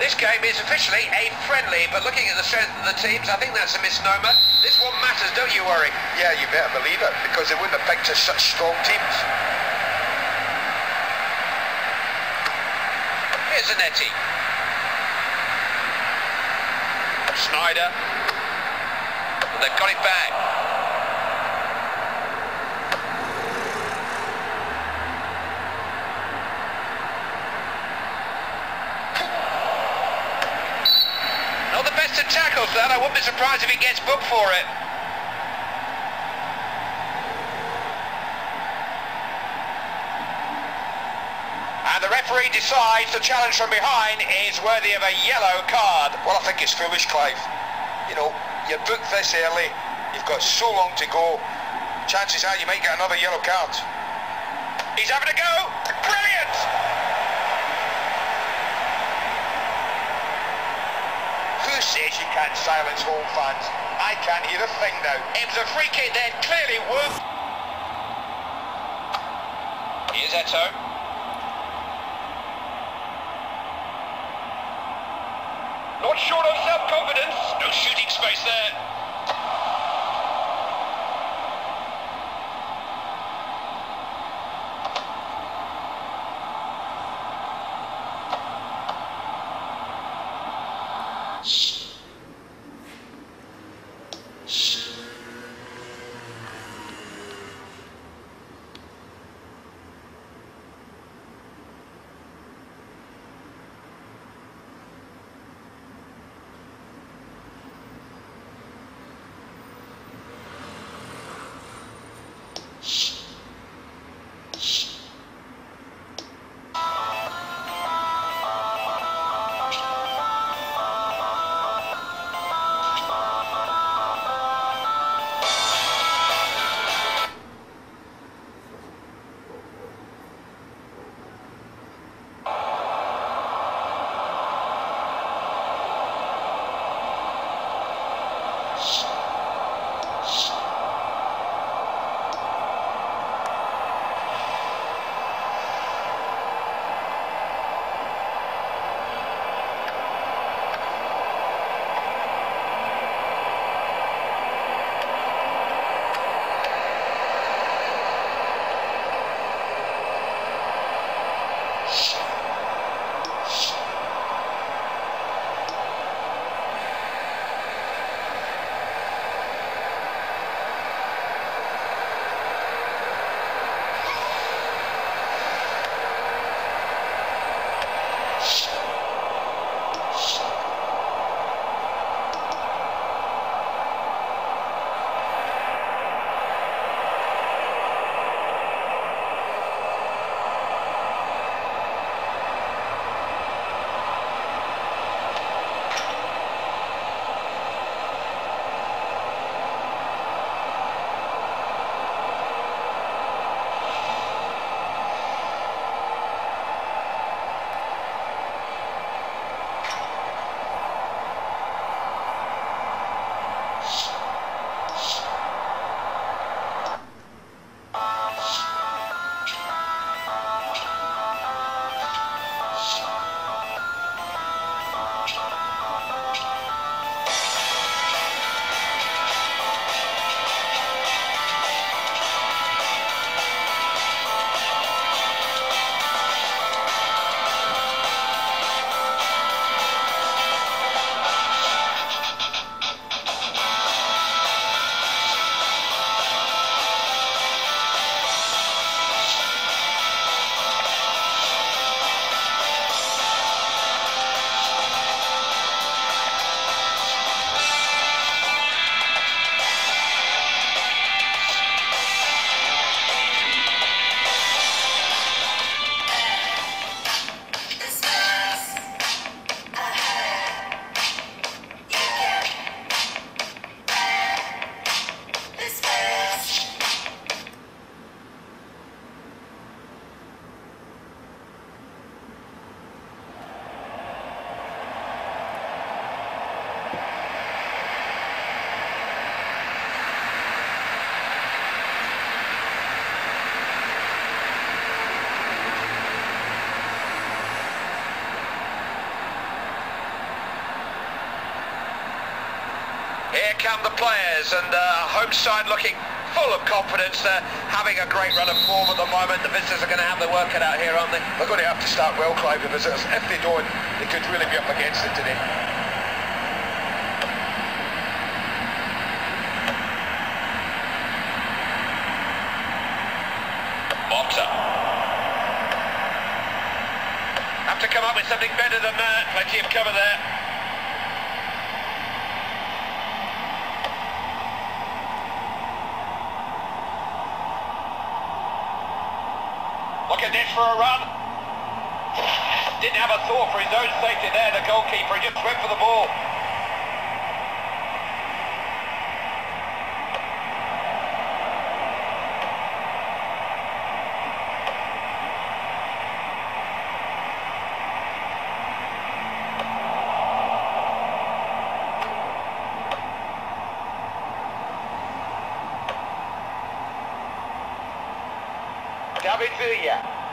This game is officially a friendly, but looking at the strength of the teams, I think that's a misnomer. This one matters, don't you worry? Yeah, you better believe it, because they wouldn't have picked us such strong teams. Here's Zanetti. Sneijder. They've got it back. Not the that. I wouldn't be surprised if he gets booked for it. And the referee decides the challenge from behind is worthy of a yellow card. Well, I think it's foolish, Clive. You know, you're booked this early, you've got so long to go. Chances are you might get another yellow card. He's having a go. says you can't silence home fans. I can't hear a thing now. It was a free kick then, clearly worth. Here's Eto'o. Not short on self-confidence. No shooting space there. Shh. Come the players and uh, home side looking full of confidence. They're having a great run of form at the moment. The visitors are going to have their work cut out here, aren't they? They're going to have to start well, Clive, the visitors. If they don't, they could really be up against it today. Boxer. Have to come up with something better than that. Plenty of cover there. Look at this for a run. Didn't have a thought for his own safety there, the goalkeeper. He just went for the ball. David Villa.